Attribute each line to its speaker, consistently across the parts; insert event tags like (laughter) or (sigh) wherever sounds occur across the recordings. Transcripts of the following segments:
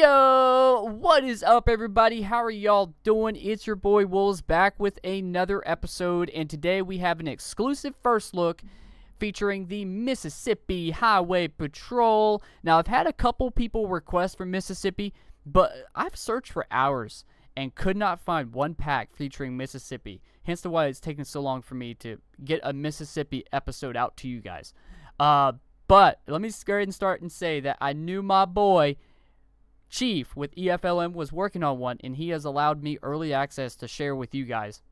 Speaker 1: Yo, what is up, everybody? How are y'all doing? It's your boy Wolves back with another episode, and today we have an exclusive first look featuring the Mississippi Highway Patrol. Now, I've had a couple people request for Mississippi, but I've searched for hours and could not find one pack featuring Mississippi. Hence the why it's taken so long for me to get a Mississippi episode out to you guys. Uh, but let me go ahead and start and say that I knew my boy Chief with EFLM was working on one, and he has allowed me early access to share with you guys.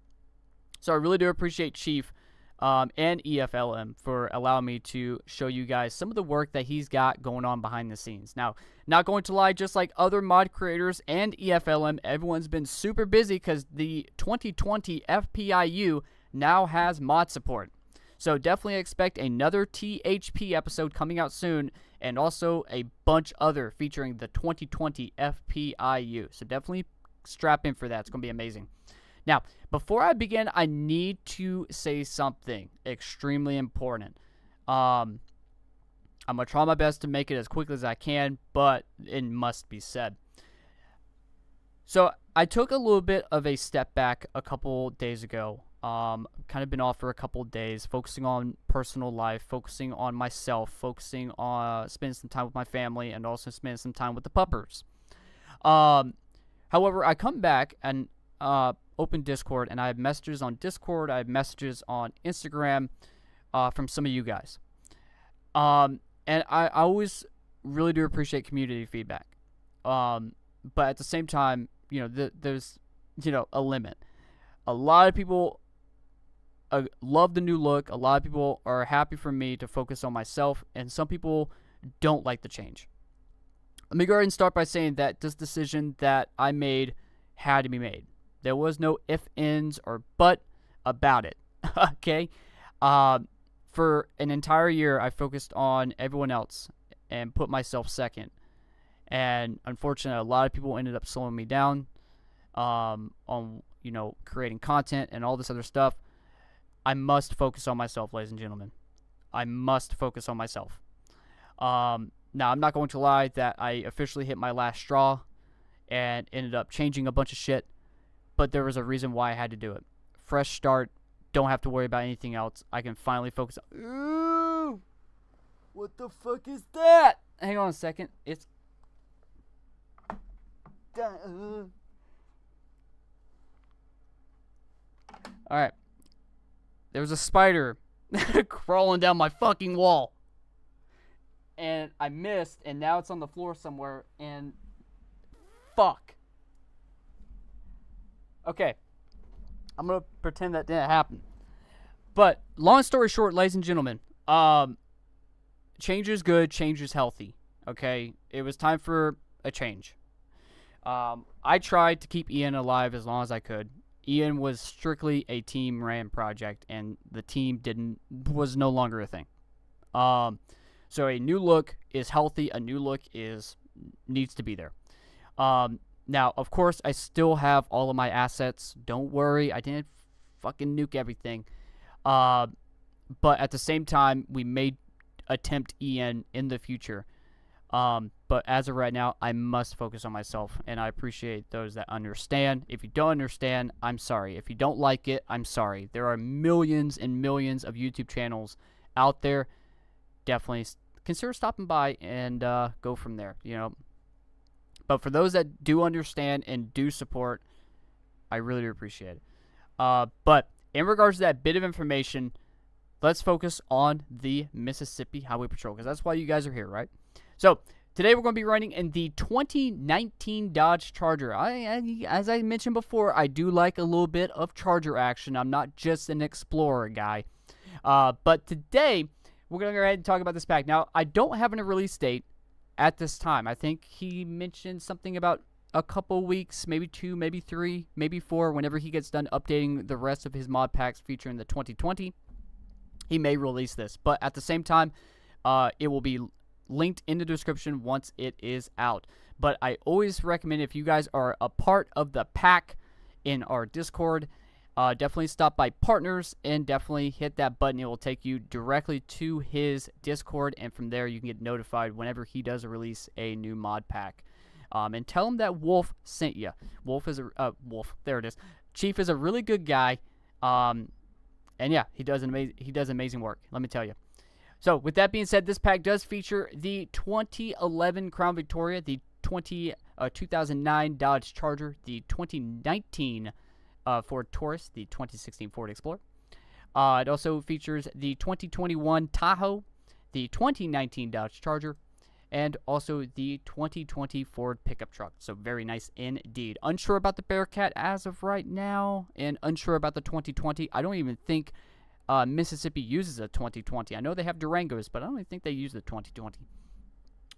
Speaker 1: So I really do appreciate Chief um, and EFLM for allowing me to show you guys some of the work that he's got going on behind the scenes. Now, not going to lie, just like other mod creators and EFLM, everyone's been super busy because the 2020 FPIU now has mod support. So definitely expect another THP episode coming out soon, and also a bunch other featuring the 2020 FPIU. So definitely strap in for that. It's going to be amazing. Now, before I begin, I need to say something extremely important. Um, I'm going to try my best to make it as quickly as I can, but it must be said. So, I took a little bit of a step back a couple days ago um, kind of been off for a couple days, focusing on personal life, focusing on myself, focusing on uh, spending some time with my family, and also spending some time with the puppers. Um, however, I come back and uh, open Discord, and I have messages on Discord, I have messages on Instagram uh, from some of you guys. Um, and I, I always really do appreciate community feedback. Um, but at the same time, you know, th- there's you know a limit. A lot of people uh, love the new look. A lot of people are happy for me to focus on myself, and some people don't like the change. Let me go ahead and start by saying that this decision that I made had to be made. There was no if, ends, or but about it. (laughs) okay? Uh, for an entire year, I focused on everyone else and put myself second. And unfortunately, a lot of people ended up slowing me down um, on, you know, creating content and all this other stuff. I must focus on myself, ladies and gentlemen. I must focus on myself. Um, now, I'm not going to lie that I officially hit my last straw and ended up changing a bunch of shit, but there was a reason why I had to do it. Fresh start. Don't have to worry about anything else. I can finally focus on. Ooh! What the fuck is that? Hang on a second. It's. Alright. There was a spider (laughs) crawling down my fucking wall. And I missed, and now it's on the floor somewhere, and fuck. Okay. I'm gonna pretend that didn't happen. But long story short, ladies and gentlemen, um, change is good, change is healthy. Okay, it was time for a change. Um, I tried to keep Ian alive as long as I could. Ian was strictly a team ran project, and the team didn't was no longer a thing. Um, so a new look is healthy. A new look is needs to be there. Um, now, of course, I still have all of my assets. Don't worry, I didn't fucking nuke everything. Uh, but at the same time, we may attempt Ian in the future. Um, but as of right now, I must focus on myself, and I appreciate those that understand. If you don't understand, I'm sorry. If you don't like it, I'm sorry. There are millions and millions of YouTube channels out there. Definitely consider stopping by and uh, go from there. You know. But for those that do understand and do support, I really do appreciate it. Uh, but in regards to that bit of information, let's focus on the Mississippi Highway Patrol because that's why you guys are here, right? So today we're going to be running in the 2019 Dodge Charger. I, I, as I mentioned before, I do like a little bit of Charger action. I'm not just an Explorer guy. Uh, but today we're going to go ahead and talk about this pack. Now I don't have a release date at this time. I think he mentioned something about a couple weeks, maybe two, maybe three, maybe four. Whenever he gets done updating the rest of his mod packs featuring the 2020, he may release this. But at the same time, uh, it will be linked in the description once it is out. But I always recommend if you guys are a part of the pack in our Discord, uh, definitely stop by partners and definitely hit that button. It will take you directly to his Discord, and from there you can get notified whenever he does release a new mod pack. Um, and tell him that Wolf sent you. Wolf is a uh, Wolf. There it is. Chief is a really good guy. Um, and yeah, he does amazing he does amazing work. Let me tell you. So with that being said, this pack does feature the 2011 Crown Victoria, the 20 uh, 2009 Dodge Charger, the 2019 uh, Ford Taurus, the 2016 Ford Explorer. Uh, it also features the 2021 Tahoe, the 2019 Dodge Charger, and also the 2020 Ford pickup truck. So very nice indeed. Unsure about the Bearcat as of right now, and unsure about the 2020. I don't even think uh, Mississippi uses a 2020. I know they have Durangos, but I don't think they use the 2020.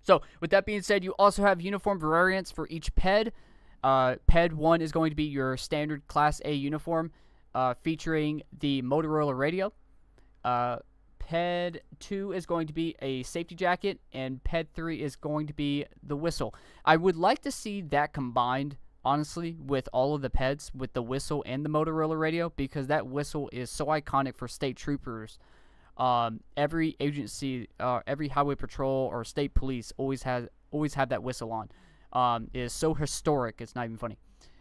Speaker 1: So with that being said, you also have uniform variants for each PED. Uh, PED 1 is going to be your standard Class A uniform uh, featuring the Motorola radio. Uh, PED 2 is going to be a safety jacket, and PED 3 is going to be the whistle. I would like to see that combined, honestly, with all of the PEDs, with the whistle and the Motorola radio, because that whistle is so iconic for state troopers. Um, every agency, uh, every highway patrol or state police always has always have that whistle on. Um, it is so historic, it's not even funny.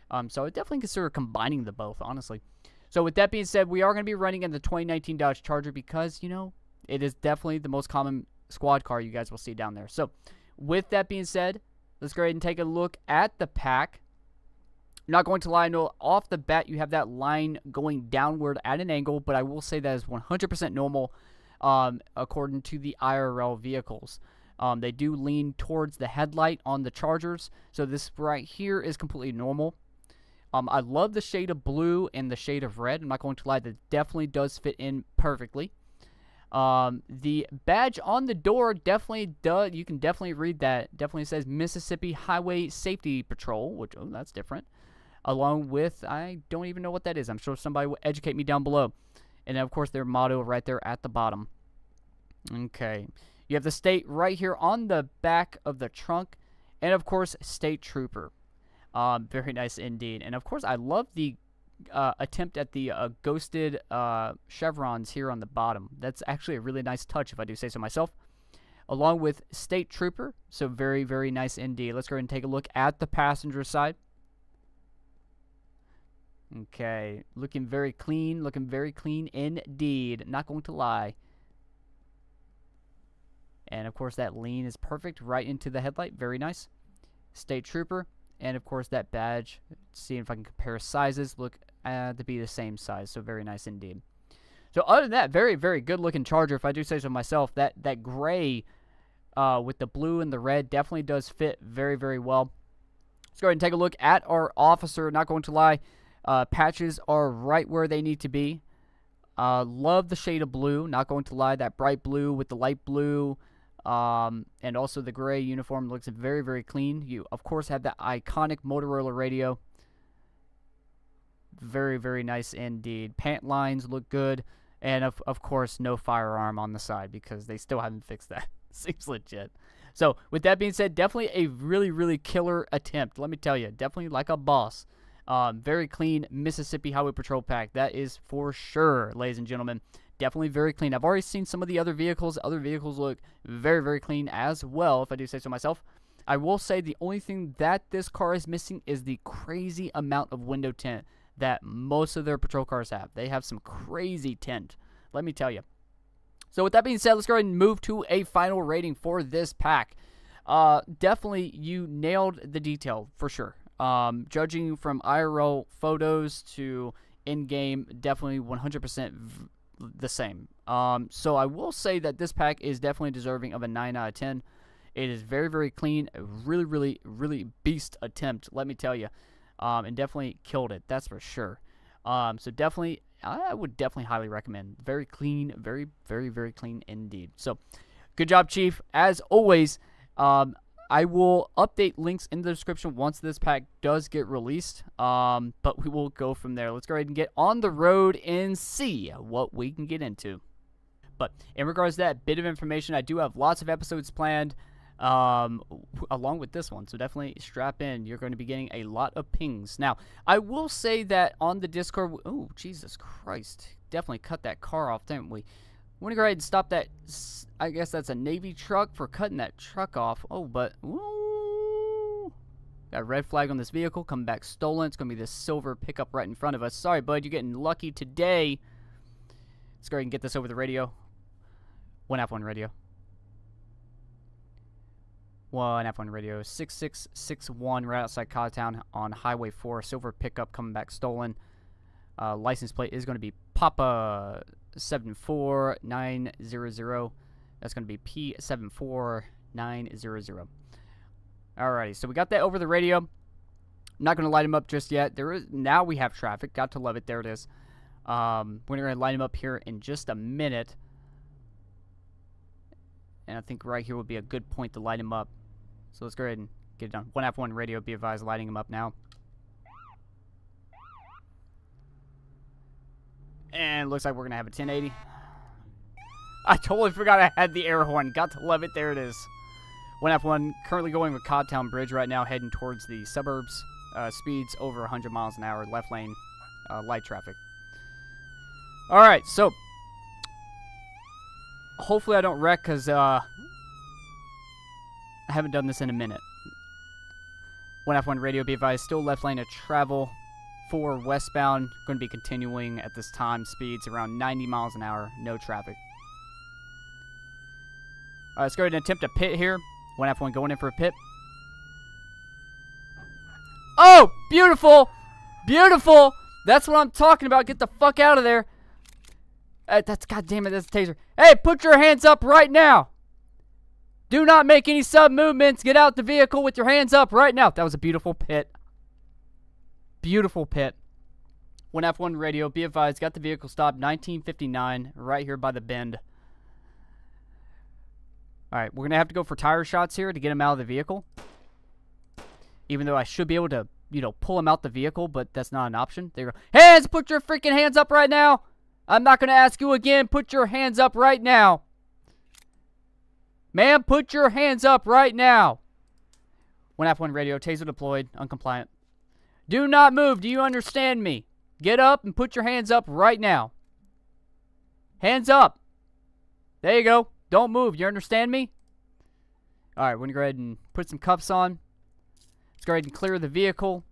Speaker 1: Um, so I definitely consider combining the both, honestly. So with that being said, we are going to be running in the 2019 Dodge Charger because, you know, it is definitely the most common squad car you guys will see down there. So with that being said, let's go ahead and take a look at the pack. Not going to lie, no, off the bat you have that line going downward at an angle, but I will say that is 100% normal um, according to the IRL vehicles. Um, they do lean towards the headlight on the Chargers, so this right here is completely normal. Um, I love the shade of blue and the shade of red. I'm not going to lie, that definitely does fit in perfectly. Um, the badge on the door definitely does. You can definitely read that. Definitely says Mississippi Highway Safety Patrol, which oh, that's different. Along with I don't even know what that is. I'm sure somebody will educate me down below. And of course their motto right there at the bottom. Okay, you have the state right here on the back of the trunk, and of course State Trooper. Um, very nice indeed. And of course, I love the uh, attempt at the uh, ghosted uh, chevrons here on the bottom. That's actually a really nice touch, if I do say so myself. Along with State Trooper, so very, very nice indeed. Let's go ahead and take a look at the passenger side. Okay, looking very clean, looking very clean indeed. Not going to lie. And of course, that lean is perfect right into the headlight. Very nice. State Trooper, and of course that badge. See if I can compare sizes. Look uh, to be the same size, so very nice indeed. So other than that, very very good looking Charger. If I do say so myself, that that gray uh, with the blue and the red definitely does fit very very well. Let's go ahead and take a look at our officer. Not going to lie, uh, patches are right where they need to be. Uh, love the shade of blue. Not going to lie, that bright blue with the light blue. Um, and also the gray uniform looks very, very clean. You, of course, have that iconic Motorola radio. Very, very nice indeed. Pant lines look good. And, of, of course, no firearm on the side because they still haven't fixed that. (laughs) Seems legit. So, with that being said, definitely a really, really killer attempt. Let me tell you, definitely like a boss. Um, very clean Mississippi Highway Patrol pack. That is for sure, ladies and gentlemen definitely very clean. I've already seen some of the other vehicles. Other vehicles look very, very clean as well, if I do say so myself. I will say the only thing that this car is missing is the crazy amount of window tint that most of their patrol cars have. They have some crazy tint, let me tell you. So with that being said, let's go ahead and move to a final rating for this pack. Uh, definitely, you nailed the detail for sure. Um, judging from IRL photos to in-game, definitely 100% the same. Um, so I will say that this pack is definitely deserving of a 9 out of 10. It is very, very clean. A really, really, really beast attempt, let me tell you. Um, and definitely killed it, that's for sure. Um, so definitely, I would definitely highly recommend. Very clean, very, very, very clean indeed. So, good job, Chief. As always, um, I will update links in the description once this pack does get released. Um, but we will go from there. Let's go ahead and get on the road and see what we can get into. But in regards to that bit of information, I do have lots of episodes planned um, along with this one. So definitely strap in. You're going to be getting a lot of pings. Now, I will say that on the Discord, oh, Jesus Christ. Definitely cut that car off, didn't we? Going to go ahead and stop that. I guess that's a Navy truck for cutting that truck off. Oh, but. Ooh, Got a red flag on this vehicle. Coming back stolen. It's going to be this silver pickup right in front of us. Sorry, bud. You're getting lucky today. Let's go ahead and get this over the radio. 1F1 radio. 1F1 radio. 6661 right outside Cottown on Highway 4. Silver pickup coming back stolen. Uh, license plate is going to be Papa 74900. That's going to be P74900. Alrighty, so we got that over the radio. Not going to light him up just yet. There is Now we have traffic. Got to love it. There it is. Um, we're going to light him up here in just a minute. And I think right here would be a good point to light him up. So let's go ahead and get it done. 1F1 radio, be advised, lighting him up now. And looks like we're going to have a 1080. I totally forgot I had the air horn. Got to love it. There it is. 1F1 currently going with Codtown Bridge right now, heading towards the suburbs. Uh, speeds over 100 miles an hour, left lane, uh, light traffic. Alright, so. Hopefully I don't wreck because uh, I haven't done this in a minute. 1F1 radio, be advised, still left lane of travel for westbound. Going to be continuing at this time. Speeds around 90 miles an hour, no traffic. Alright, let's go ahead and attempt a pit here. 1F1 going in for a pit. Oh, beautiful. Beautiful. That's what I'm talking about. Get the fuck out of there. Uh, that's, god damn it, that's a taser. Hey, put your hands up right now. Do not make any sub movements. Get out the vehicle with your hands up right now. That was a beautiful pit. Beautiful pit. 1F1 radio, be advised, got the vehicle stopped 1959 right here by the bend. All right, we're going to have to go for tire shots here to get him out of the vehicle. Even though I should be able to, you know, pull him out the vehicle, but that's not an option. There you go. Hands! Put your freaking hands up right now! I'm not going to ask you again. Put your hands up right now. Ma'am, put your hands up right now. 1F1 radio, taser deployed, uncompliant. Do not move. Do you understand me? Get up and put your hands up right now. Hands up. There you go. Don't move. You understand me? All right, we're going to go ahead and put some cuffs on. Let's go ahead and clear the vehicle.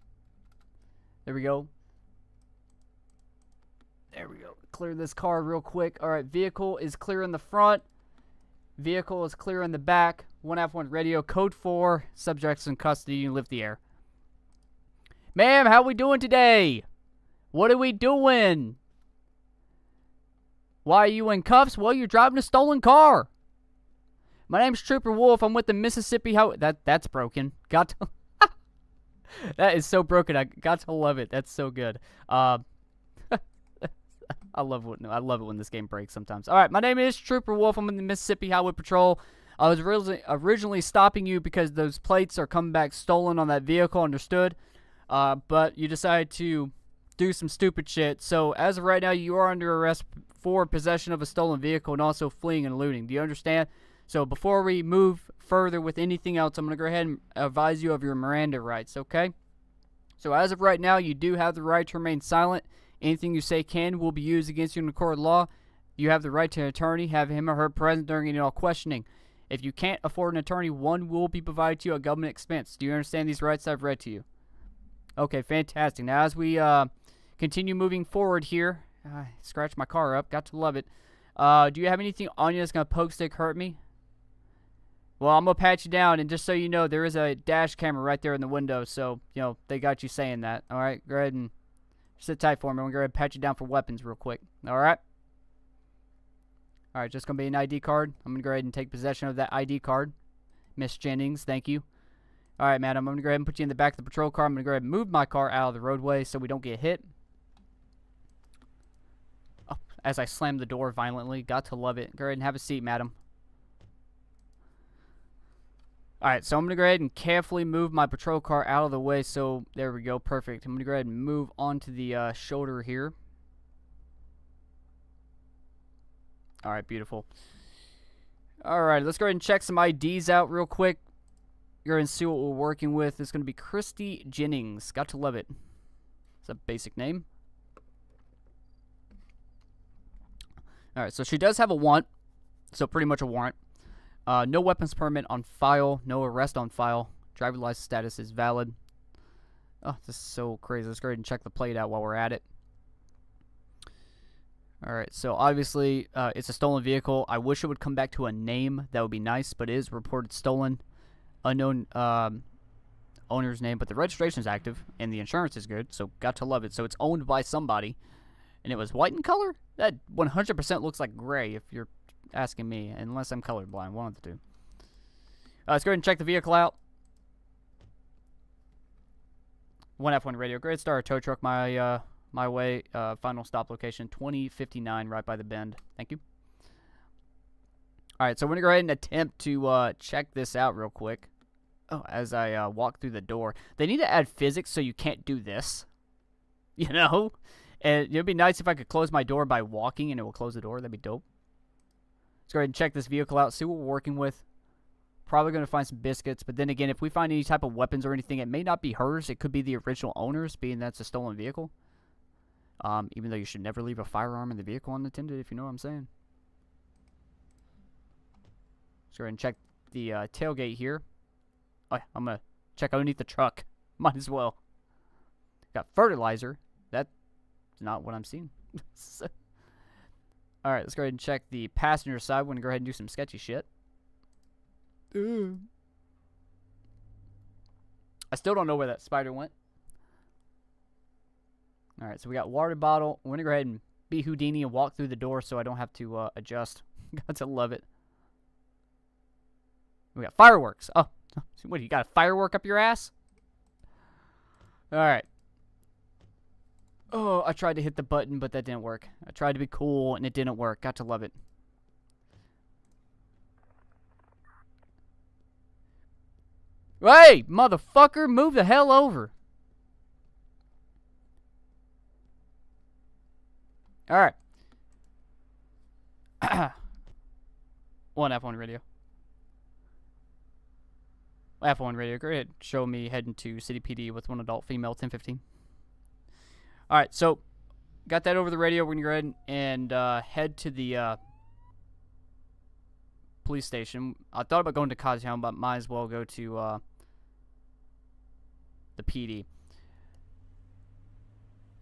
Speaker 1: There we go. There we go. Clear this car real quick. All right, vehicle is clear in the front. Vehicle is clear in the back. 1F1 radio, code 4. Subjects in custody. You lift the air. Ma'am, how we doing today? What are we doing? Why are you in cuffs? Well, you're driving a stolen car. My name's Trooper Wolf. I'm with the Mississippi How that that's broken. Got to (laughs) That is so broken. I got to love it. That's so good. Uh, (laughs) I love when I love it when this game breaks sometimes. All right, my name is Trooper Wolf. I'm in the Mississippi Highway Patrol. I was originally, originally stopping you because those plates are coming back stolen on that vehicle. Understood? Uh, but you decide to do some stupid shit. So as of right now, you are under arrest for possession of a stolen vehicle and also fleeing and eluding. Do you understand? So before we move further with anything else, I'm going to go ahead and advise you of your Miranda rights, okay? So as of right now, you do have the right to remain silent. Anything you say can will be used against you in the court of law. You have the right to an attorney. Have him or her present during any all questioning. If you can't afford an attorney, one will be provided to you at government expense. Do you understand these rights I've read to you? Okay, fantastic. Now, as we uh, continue moving forward here, I scratched my car up. Got to love it. Uh, do you have anything on you that's going to poke stick hurt me? Well, I'm going to pat you down, and just so you know, there is a dash camera right there in the window, so, you know, they got you saying that. All right, go ahead and sit tight for me. I'm going to go ahead and pat you down for weapons real quick. All right? All right, just going to be an ID card. I'm going to go ahead and take possession of that ID card. Miss Jennings, thank you. All right, madam, I'm going to go ahead and put you in the back of the patrol car. I'm going to go ahead and move my car out of the roadway so we don't get hit. Oh, as I slam the door violently. Got to love it. Go ahead and have a seat, madam. Alright, so I'm going to go ahead and carefully move my patrol car out of the way. So, there we go. Perfect. I'm going to go ahead and move onto the uh, shoulder here. Alright, beautiful. Alright, let's go ahead and check some IDs out real quick. Going to see what we're working with. It's going to be Christy Jennings. Got to love it. It's a basic name. Alright, so she does have a want. So pretty much a warrant. Uh, no weapons permit on file. No arrest on file. Driver license status is valid. Oh, this is so crazy. Let's go ahead and check the plate out while we're at it. Alright, so obviously uh, it's a stolen vehicle. I wish it would come back to a name. That would be nice, but it is reported stolen. Unknown um, owner's name, but the registration is active and the insurance is good, so got to love it. So it's owned by somebody, and it was white in color? That 100% looks like gray if you're asking me, unless I'm colorblind. One of the two. Uh, let's go ahead and check the vehicle out. One F1 radio. Great star tow truck my uh, my way. Uh, final stop location 2059 right by the bend. Thank you. All right, so we're to go ahead and attempt to uh, check this out real quick. Oh, as I uh, walk through the door. They need to add physics so you can't do this. (laughs) You know? And it'd be nice if I could close my door by walking and it will close the door. That'd be dope. Let's go ahead and check this vehicle out, see what we're working with. Probably going to find some biscuits, but then again, if we find any type of weapons or anything, it may not be hers. It could be the original owner's, being that's a stolen vehicle. Um, even though you should never leave a firearm in the vehicle unattended, if you know what I'm saying. Let's go ahead and check the uh, tailgate here. Oh, I'm going to check underneath the truck. (laughs) Might as well. Got fertilizer. That's not what I'm seeing. (laughs) Alright, let's go ahead and check the passenger side. We're going to go ahead and do some sketchy shit. I still don't know where that spider went. Alright, so we got water bottle. We're going to go ahead and be Houdini and walk through the door so I don't have to uh, adjust. (laughs) got to love it. We got fireworks. Oh, what, you got a firework up your ass? Alright. Oh, I tried to hit the button, but that didn't work. I tried to be cool, and it didn't work. Got to love it. Hey, motherfucker, move the hell over. Alright. (coughs) One F1 radio. F1 radio. Go ahead. Show me heading to City PD with one adult female, 1015. Alright, so got that over the radio. We're to go ahead and uh, head to the uh, police station. I thought about going to Costown, but might as well go to uh, the PD.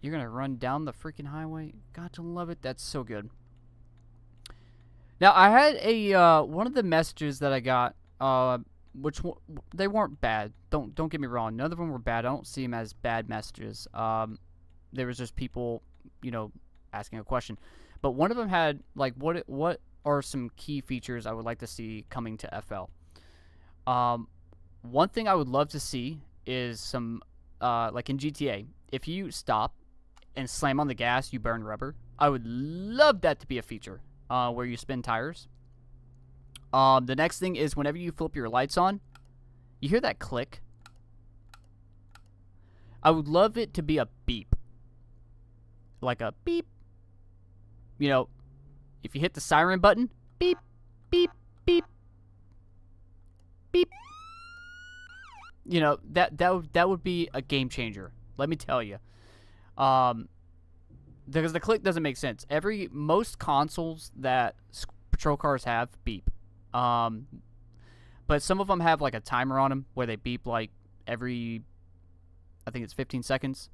Speaker 1: You're to run down the freaking highway? Got to love it. That's so good. Now, I had a, uh, one of the messages that I got, uh, which they weren't bad. Don't don't get me wrong. None of them were bad. I don't see them as bad messages. Um, there was just people, you know, asking a question. But one of them had like what what are some key features I would like to see coming to FL. Um, one thing I would love to see is some uh, like in GTA. If you stop and slam on the gas, you burn rubber. I would love that to be a feature uh, where you spin tires. Um, the next thing is whenever you flip your lights on, you hear that click. I would love it to be a beep. Like a beep. You know, if you hit the siren button, beep, beep, beep, beep. You know, that that would that would be a game changer. Let me tell you. Um, because the click doesn't make sense. Every most consoles that patrol cars have beep. Um, but some of them have like a timer on them where they beep like every, I think it's 15 seconds,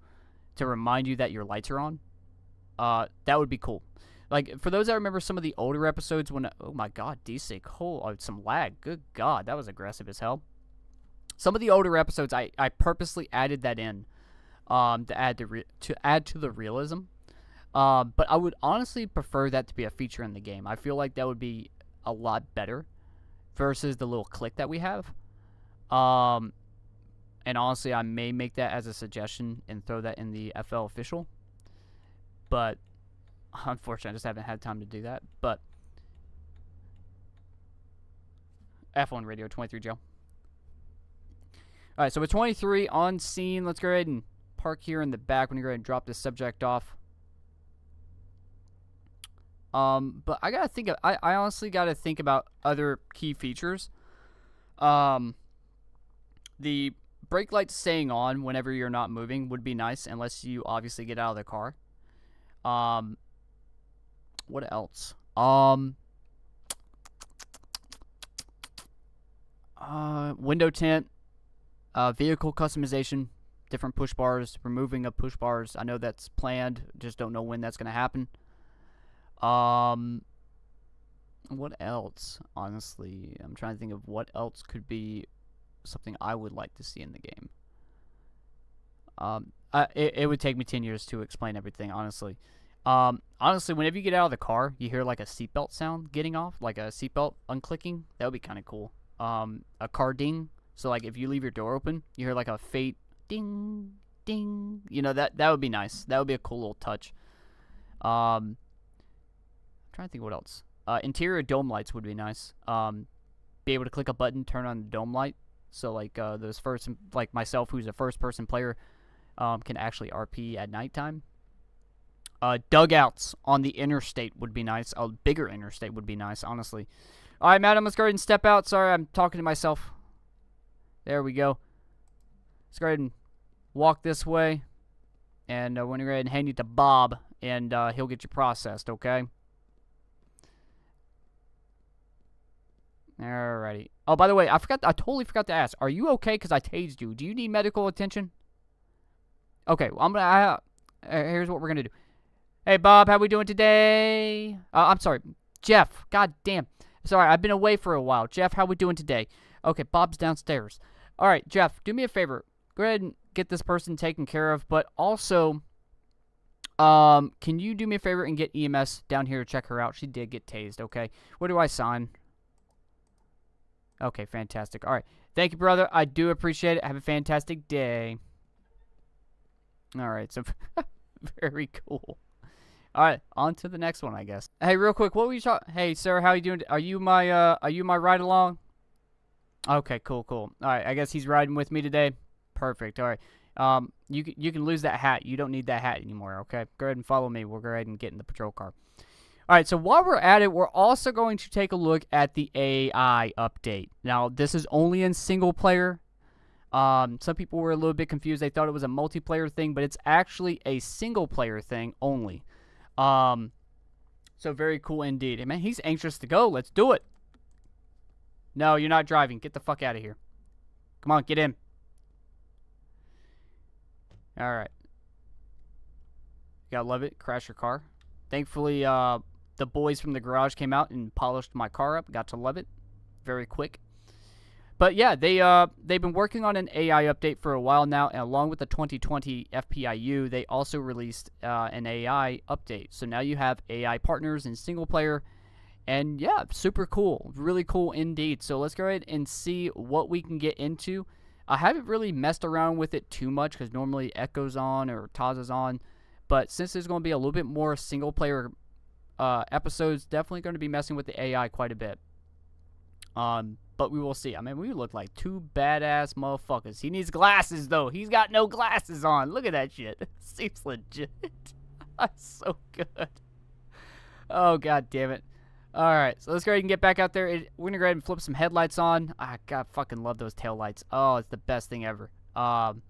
Speaker 1: to remind you that your lights are on. Uh, that would be cool. Like for those that remember some of the older episodes when oh my god, D-Sig, oh, some lag. Good god, that was aggressive as hell. Some of the older episodes, I, I purposely added that in, um, to add to to add to the realism. Uh, but I would honestly prefer that to be a feature in the game. I feel like that would be a lot better versus the little click that we have. Um, and honestly, I may make that as a suggestion and throw that in the FL official. But (laughs) unfortunately, I just haven't had time to do that. But F1 Radio 23 Joe. All right, so with 23 on scene, let's go ahead and park here in the back. Going to go ahead and drop this subject off. Um, but I gotta think. Of, I I honestly gotta think about other key features. Um, the brake lights staying on whenever you're not moving would be nice, unless you obviously get out of the car. Um, what else? Um, uh, window tint, uh, vehicle customization. different push bars, removing of push bars. I know that's planned, just don't know when that's going to happen. Um, what else? Honestly, I'm trying to think of what else could be something I would like to see in the game. Um, uh, it, it would take me 10 years to explain everything, honestly. Um, honestly, whenever you get out of the car, you hear like a seatbelt sound getting off, like a seatbelt unclicking. That would be kind of cool. Um, a car ding. So like if you leave your door open, you hear like a fate ding, ding. You know that that would be nice. That would be a cool little touch. Um, I'm trying to think what else. Uh, interior dome lights would be nice. Um, be able to click a button, turn on the dome light. So like uh, those first, like myself, who's a first-person player, um, can actually RP at nighttime. Uh, dugouts on the interstate would be nice. A bigger interstate would be nice, honestly. All right, madam, let's go ahead and step out. Sorry, I'm talking to myself. There we go. Let's go ahead and walk this way. And uh, we're going to go ahead and hand you to Bob, and uh, he'll get you processed, okay? Alrighty. Oh, by the way, I forgot. I totally forgot to ask. Are you okay? Because I tased you. Do you need medical attention? Okay, well, I'm gonna. I, uh, here's what we're gonna do. Hey, Bob, how we doing today? Uh, I'm sorry, Jeff. God damn. Sorry, I've been away for a while. Jeff, how we doing today? Okay, Bob's downstairs. All right, Jeff, do me a favor. Go ahead and get this person taken care of, but also, um, can you do me a favor and get EMS down here to check her out? She did get tased. Okay, what do I sign? Okay, fantastic. All right. Thank you, brother. I do appreciate it. Have a fantastic day. All right. So, (laughs) very cool. All right, on to the next one, I guess. Hey, real quick, what were you talking? Hey, sir, how you doing? Are you my uh, are you my ride along? Okay, cool, cool. All right, I guess he's riding with me today. Perfect. All right. Um, you you can lose that hat. You don't need that hat anymore. Okay, go ahead and follow me. We'll go ahead and get in the patrol car. All right, so while we're at it, we're also going to take a look at the AI update. Now, this is only in single player. Um, some people were a little bit confused. They thought it was a multiplayer thing, but it's actually a single player thing only. Um, so very cool indeed. Man, he's anxious to go. Let's do it. No, you're not driving. Get the fuck out of here. Come on, get in. All right. You gotta love it. Crash your car. Thankfully, uh, the boys from the garage came out and polished my car up. Got to love it. Very quick. But yeah, they uh they've been working on an AI update for a while now, and along with the 2020 FPIU, they also released uh, an AI update. So now you have AI partners in single player, and yeah, super cool, really cool indeed. So let's go ahead and see what we can get into. I haven't really messed around with it too much because normally Echo's on or Taz is on, but since there's going to be a little bit more single player uh, episodes, definitely going to be messing with the AI quite a bit. Um, but we will see. I mean, we look like two badass motherfuckers. He needs glasses though. He's got no glasses on. Look at that shit. (laughs) Seems legit. (laughs) So good. Oh god damn it. All right, so let's go ahead and get back out there. We're gonna go ahead and flip some headlights on. I god fucking love those tail lights. Oh, it's the best thing ever. Um,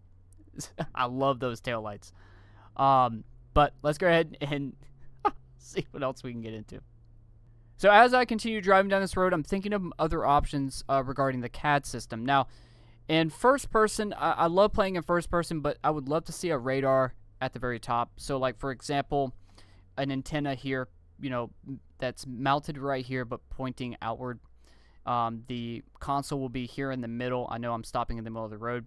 Speaker 1: (laughs) I love those tail lights. Um, but let's go ahead and (laughs) see what else we can get into. So as I continue driving down this road, I'm thinking of other options uh, regarding the CAD system. Now, in first person, I-, I love playing in first person, but I would love to see a radar at the very top. So, like for example, an antenna here, you know, that's mounted right here, but pointing outward. Um, the console will be here in the middle. I know I'm stopping in the middle of the road.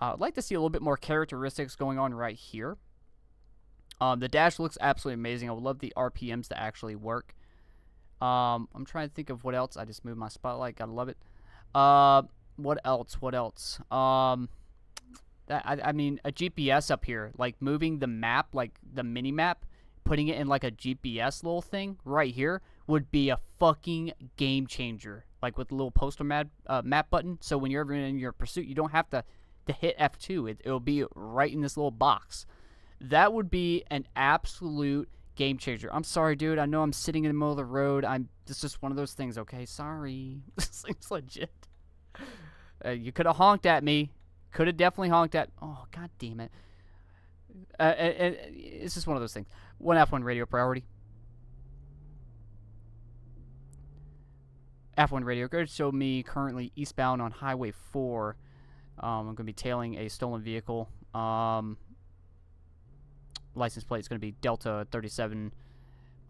Speaker 1: Uh, I'd like to see a little bit more characteristics going on right here. Um, the dash looks absolutely amazing. I would love the RPMs to actually work. Um, I'm trying to think of what else. I just moved my spotlight. Gotta love it. Uh, what else? What else? Um, that I, I mean, a GPS up here, like moving the map, like the mini map, putting it in like a GPS little thing right here would be a fucking game changer. Like with the little poster map uh, map button. So when you're ever in your pursuit, you don't have to to hit F2. It, it'll be right in this little box. That would be an absolute game changer. I'm sorry, dude. I know I'm sitting in the middle of the road. I'm. It's just one of those things. Okay, sorry. (laughs) this legit. Uh, you could have honked at me. Could have definitely honked at. Oh, god damn it. Uh, uh, uh it's just one of those things. One F1 radio priority. F1 radio. Go show me currently eastbound on Highway 4. Um, I'm going to be tailing a stolen vehicle Um, license plate is going to be Delta 37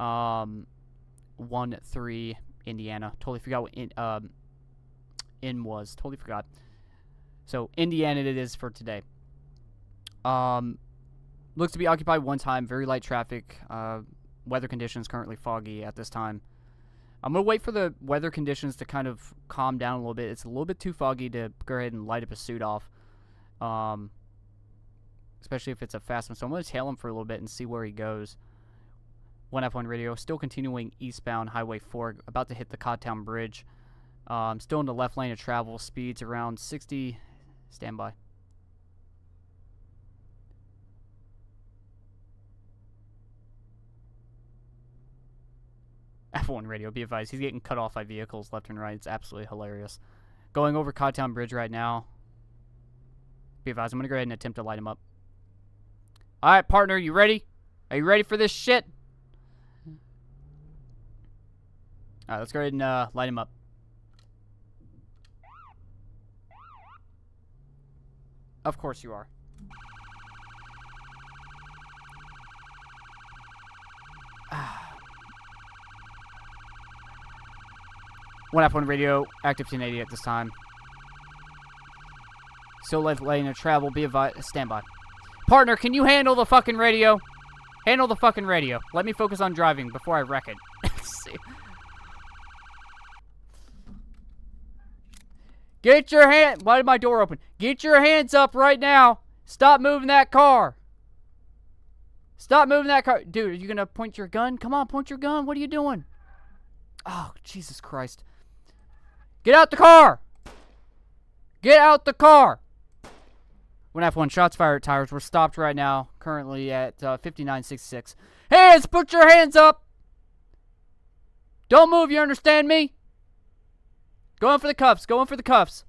Speaker 1: um, 1 3 Indiana. Totally forgot what in, um, in was. Totally forgot. So, Indiana it is for today. Um, looks to be occupied one time. Very light traffic. Uh, weather conditions currently foggy at this time. I'm going to wait for the weather conditions to kind of calm down a little bit. It's a little bit too foggy to go ahead and light up a suit off. Um, especially if it's a fast one. So I'm going to tail him for a little bit and see where he goes. 1F1 radio, still continuing eastbound Highway 4, about to hit the Codtown Bridge. Um, still in the left lane of travel, speeds around 60. Standby. (laughs) F1 radio, be advised, he's getting cut off by vehicles left and right. It's absolutely hilarious. Going over Codtown Bridge right now. Be advised, I'm going to go ahead and attempt to light him up. Alright, partner, you ready? Are you ready for this shit? Alright, let's go ahead and uh, light him up. Of course you are. (sighs) One F1 radio, active 1080 at this time. Still left lane of travel, be advised, standby. Partner, can you handle the fucking radio? Handle the fucking radio. Let me focus on driving before I wreck it. (laughs) Get your hand. Why did my door open? Get your hands up right now. Stop moving that car. Stop moving that car. Dude, are you going to point your gun? Come on, point your gun. What are you doing? Oh, Jesus Christ. Get out the car. Get out the car. When F1 shots fired tires, we're stopped right now, currently at uh, 59.66. Hands, put your hands up. Don't move, you understand me? Going for the cuffs. Going for the cuffs.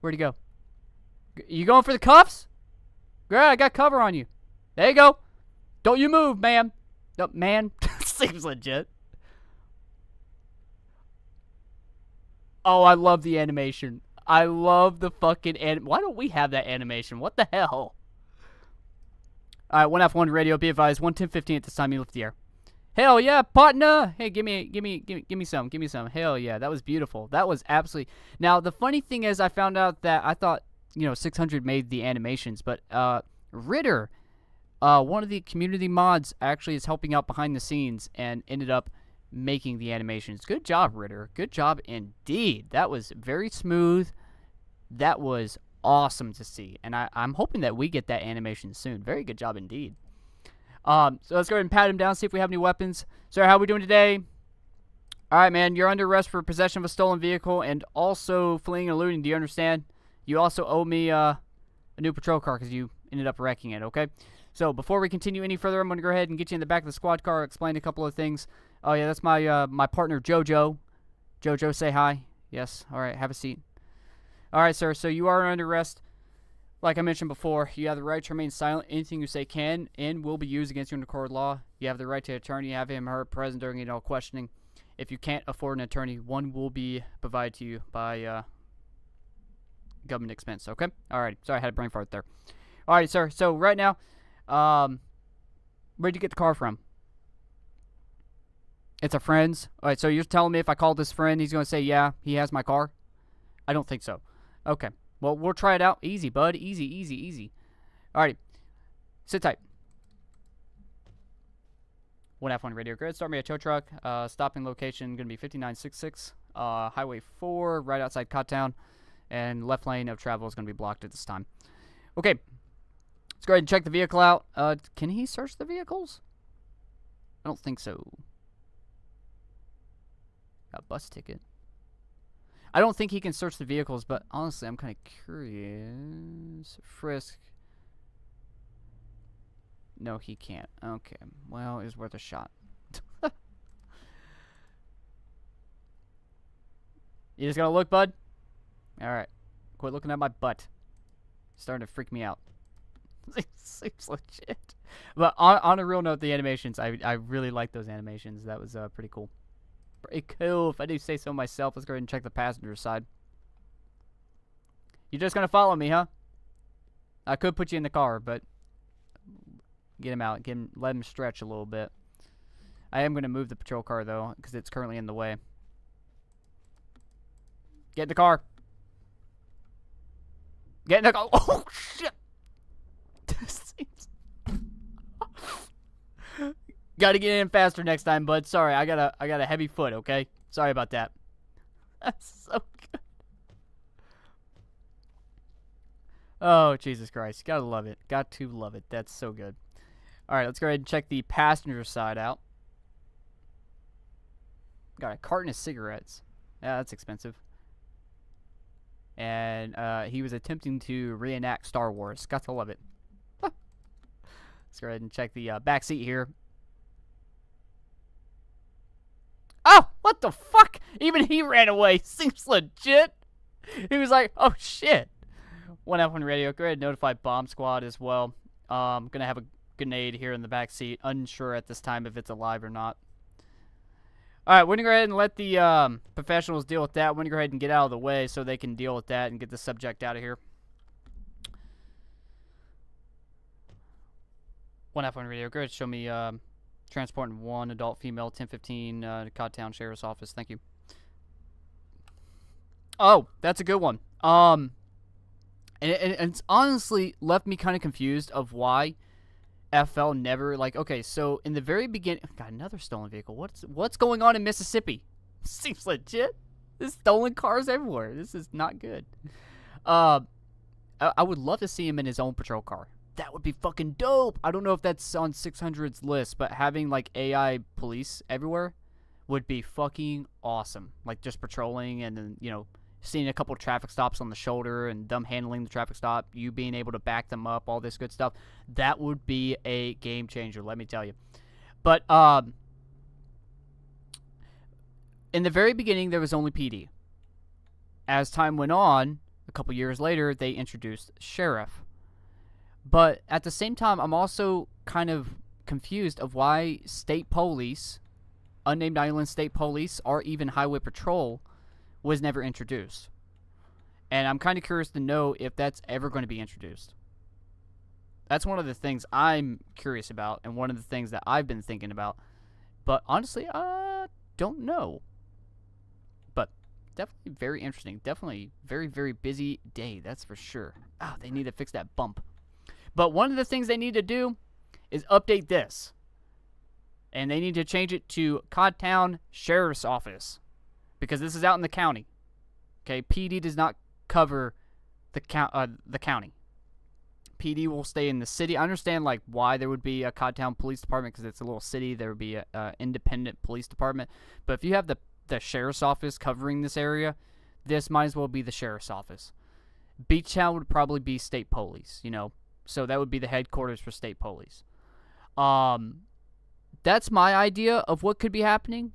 Speaker 1: Where'd he go? You going for the cuffs? Great, I got cover on you. There you go. Don't you move, ma'am. No, man. (laughs) Seems legit. Oh, I love the animation. I love the fucking anim- Why don't we have that animation? What the hell? Alright, 1F1 radio, be advised, 110.15 at this time, you lift the air. Hell yeah, partner! Hey, give me, give me, give me, give me some, give me some. Hell yeah, that was beautiful. That was absolutely. Now the funny thing is, I found out that I thought you know 600 made the animations, but uh, Ritter, uh, one of the community mods, actually is helping out behind the scenes and ended up making the animations. Good job, Ritter. Good job indeed. That was very smooth. That was awesome to see, and I, I'm hoping that we get that animation soon. Very good job indeed. Um, so let's go ahead and pat him down, see if we have any weapons. Sir, how are we doing today? Alright, man, you're under arrest for possession of a stolen vehicle and also fleeing and eluding. Do you understand? You also owe me uh, a new patrol car because you ended up wrecking it, okay? So before we continue any further, I'm going to go ahead and get you in the back of the squad car, explain a couple of things. Oh, yeah, that's my uh, my partner, Jojo. Jojo, say hi. Yes, alright, have a seat. Alright, sir, so you are under arrest like I mentioned before, you have the right to remain silent. Anything you say can and will be used against you in the court of law. You have the right to an attorney. Have him or her present during know, questioning. If you can't afford an attorney, one will be provided to you by uh, government expense. Okay? Alright. Sorry, I had a brain fart there. Alright, sir. So, right now, um, where'd you get the car from? It's a friend's. Alright, so you're telling me if I call this friend, he's going to say, yeah, he has my car? I don't think so. Okay. Well, we'll try it out. Easy, bud. Easy, easy, easy. Alrighty. Sit tight. 1F1 radio grid. Start me a tow truck. Uh, stopping location going to be 5966 uh, Highway 4, right outside Codtown. And left lane of travel is going to be blocked at this time. Okay. Let's go ahead and check the vehicle out. Uh, can he search the vehicles? I don't think so. Got bus ticket. I don't think he can search the vehicles, but honestly, I'm kind of curious. Frisk. No, he can't. Okay. Well, it's worth a shot. (laughs) you just gonna look, bud? Alright. Quit looking at my butt. starting to freak me out. (laughs) seems legit. But on, on a real note, the animations, I, I really like those animations. That was uh, pretty cool. Pretty cool, if I do say so myself. Let's go ahead and check the passenger side. You're just gonna follow me, huh? I could put you in the car, but get him out. Get him, let him stretch a little bit. I am going to move the patrol car, though, because it's currently in the way. Get in the car. Get in the car. (laughs) Oh, shit. Got to get in faster next time, bud. Sorry, I got a I got a heavy foot. Okay, sorry about that. (laughs) That's so good. Oh Jesus Christ! Gotta love it. Got to love it. That's so good. All right, let's go ahead and check the passenger side out. Got a carton of cigarettes. Yeah, that's expensive. And uh, he was attempting to reenact Star Wars. Got to love it. (laughs) let's go ahead and check the uh, back seat here. Oh, what the fuck? Even he ran away. (laughs) Seems legit. He was like, oh shit. One F1 radio. Go ahead and notify bomb squad as well. Um, gonna have a grenade here in the back seat. Unsure at this time if it's alive or not. Alright, we're gonna go ahead and let the um, professionals deal with that. We're gonna go ahead and get out of the way so they can deal with that and get the subject out of here. One F1 radio. Go ahead show me um, Transporting one adult female, 1015, uh, Codtown Sheriff's Office. Thank you. Oh, that's a good one. Um, and, and, and it's honestly left me kind of confused of why FL never like. Okay, so in the very beginning, got another stolen vehicle. What's what's going on in Mississippi? (laughs) Seems legit. There's stolen cars everywhere. This is not good. Uh, I, I would love to see him in his own patrol car that would be fucking dope. I don't know if that's on 600's list, but having like AI police everywhere would be fucking awesome. Like just patrolling and then, you know, seeing a couple traffic stops on the shoulder and them handling the traffic stop, you being able to back them up, all this good stuff. That would be a game changer, let me tell you. But um in the very beginning there was only PD. As time went on, a couple years later, they introduced sheriff. But at the same time, I'm also kind of confused of why state police, unnamed island state police, or even highway patrol was never introduced. And I'm kind of curious to know if that's ever going to be introduced. That's one of the things I'm curious about, and one of the things that I've been thinking about. But honestly, I don't know. But definitely very interesting. Definitely very, very busy day, that's for sure. Oh, they need to fix that bump. But one of the things they need to do is update this. And they need to change it to Codtown Sheriff's Office. Because this is out in the county. Okay, PD does not cover the uh, the county. PD will stay in the city. I understand like why there would be a Codtown Police Department because it's a little city. There would be an independent police department. But if you have the the sheriff's office covering this area, this might as well be the sheriff's office. Beach Town would probably be state police. You know, so that would be the headquarters for state police. Um, that's my idea of what could be happening.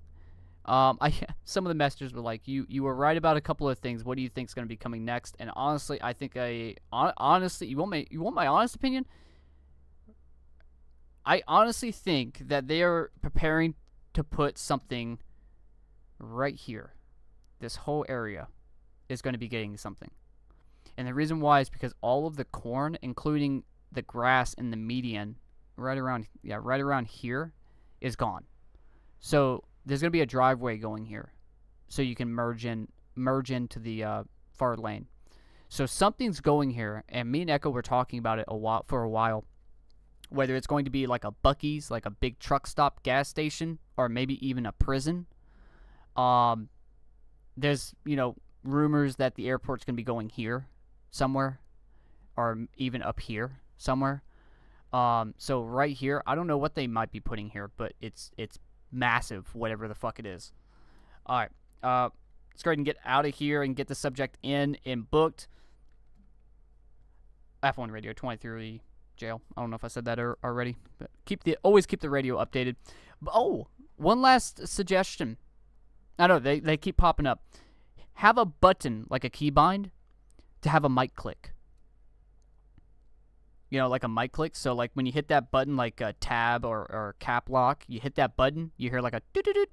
Speaker 1: Um, I (laughs) some of the messages were like, "You you were right about a couple of things. What do you think is going to be coming next?" And honestly, I think I honestly you want my you want my honest opinion. I honestly think that they are preparing to put something right here. This whole area is going to be getting something. And the reason why is because all of the corn, including the grass in the median, right around yeah, right around here, is gone. So there's gonna be a driveway going here, so you can merge in merge into the uh, far lane. So something's going here, and me and Echo were talking about it a while for a while. Whether it's going to be like a Buc-ee's, like a big truck stop gas station, or maybe even a prison. Um, there's you know rumors that the airport's gonna be going here somewhere, or even up here somewhere. Um, so right here, I don't know what they might be putting here, but it's it's massive, whatever the fuck it is. All right, uh, let's go ahead and get out of here and get the subject in and booked. F1 Radio 23 jail. I don't know if I said that already, but keep the always keep the radio updated. But, Oh, one last suggestion. I know they they keep popping up. Have a button like a keybind to have a mic click. You know, like a mic click. So like when you hit that button, like a tab or, or cap lock, you hit that button, you hear like a doo doo doo.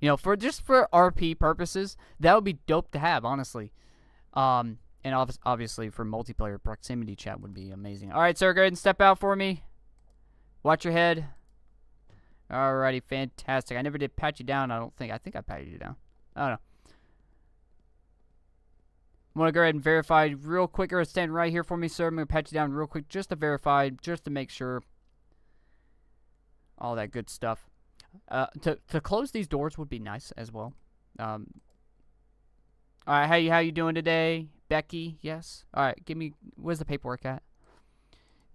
Speaker 1: You know, for just for RP purposes, that would be dope to have, honestly. Um, and obviously for multiplayer, proximity chat would be amazing. All right, sir, go ahead and step out for me. Watch your head. Alrighty, fantastic. I never did pat you down, I don't think. I think I patted you down. I don't know. I'm going to go ahead and verify real quick. You're stand right here for me, sir. I'm going to pat you down real quick just to verify, just to make sure. All that good stuff. Uh, to, to close these doors would be nice as well. Um, all right, how you how you doing today, Becky? Yes. All right, give me where's the paperwork at?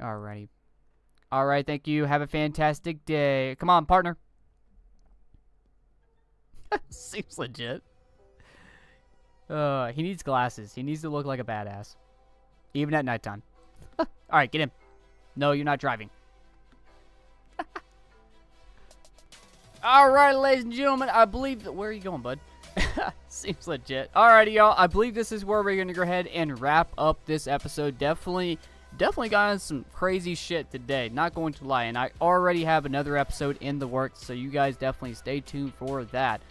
Speaker 1: Alrighty. All right, thank you. Have a fantastic day. Come on, partner. (laughs) Seems legit. Uh, he needs glasses. He needs to look like a badass, even at nighttime. (laughs) All right, get in. No, you're not driving. (laughs) All right, ladies and gentlemen, I believe that. Where are you going, bud? (laughs) Seems legit. Alrighty, y'all. I believe this is where we're gonna go ahead and wrap up this episode. Definitely definitely got some crazy shit today. Not going to lie. And I already have another episode in the works, so you guys definitely stay tuned for that.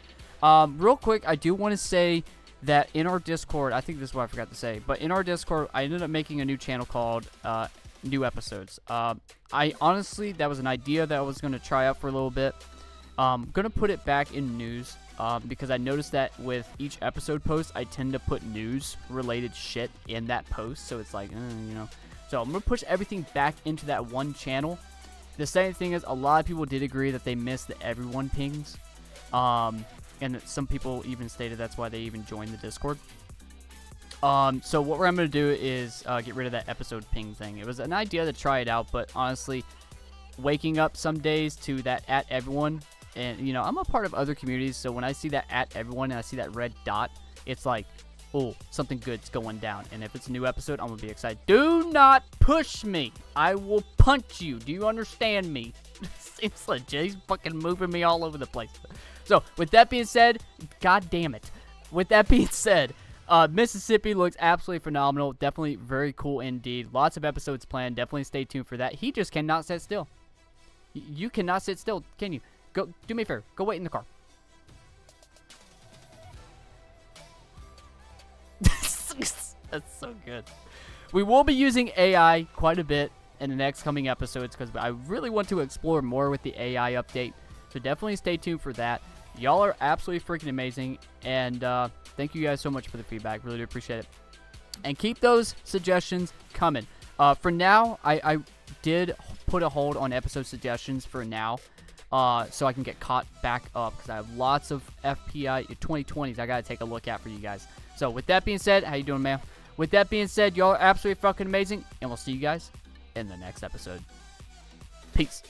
Speaker 1: Um, real quick, I do want to say that in our Discord, I think this is what I forgot to say, but in our Discord, I ended up making a new channel called uh, New Episodes. Uh, I honestly, that was an idea that I was going to try out for a little bit. Um, going to put it back in news um, because I noticed that with each episode post, I tend to put news related shit in that post. So it's like, eh, you know, so I'm going to push everything back into that one channel. The second thing is a lot of people did agree that they missed the everyone pings. Um, and some people even stated that's why they even joined the Discord. Um, so what I'm going to do is uh, get rid of that episode ping thing. It was an idea to try it out, but honestly, waking up some days to that at everyone, and you know, I'm a part of other communities, so when I see that at everyone and I see that red dot, it's like, oh, something good's going down. And if it's a new episode, I'm going to be excited. Do not push me. I will punch you. Do you understand me? (laughs) Seems like Jay's fucking moving me all over the place. So, with that being said, god damn it. With that (laughs) being said, uh, Mississippi looks absolutely phenomenal. Definitely very cool indeed. Lots of episodes planned. Definitely stay tuned for that. He just cannot sit still. You cannot sit still, can you? Go, do me a favor. Go wait in the car. (laughs) That's so good. We will be using AI quite a bit in the next coming episodes because I really want to explore more with the AI update. So definitely stay tuned for that. Y'all are absolutely freaking amazing. And uh, thank you guys so much for the feedback. Really do appreciate it. And keep those suggestions coming. Uh, for now, I, I did put a hold on episode suggestions for now. Uh, so I can get caught back up because I have lots of FPI 2020s I got to take a look at for you guys. So with that being said, how you doing, man? With that being said, y'all are absolutely fucking amazing, and we'll see you guys in the next episode. Peace.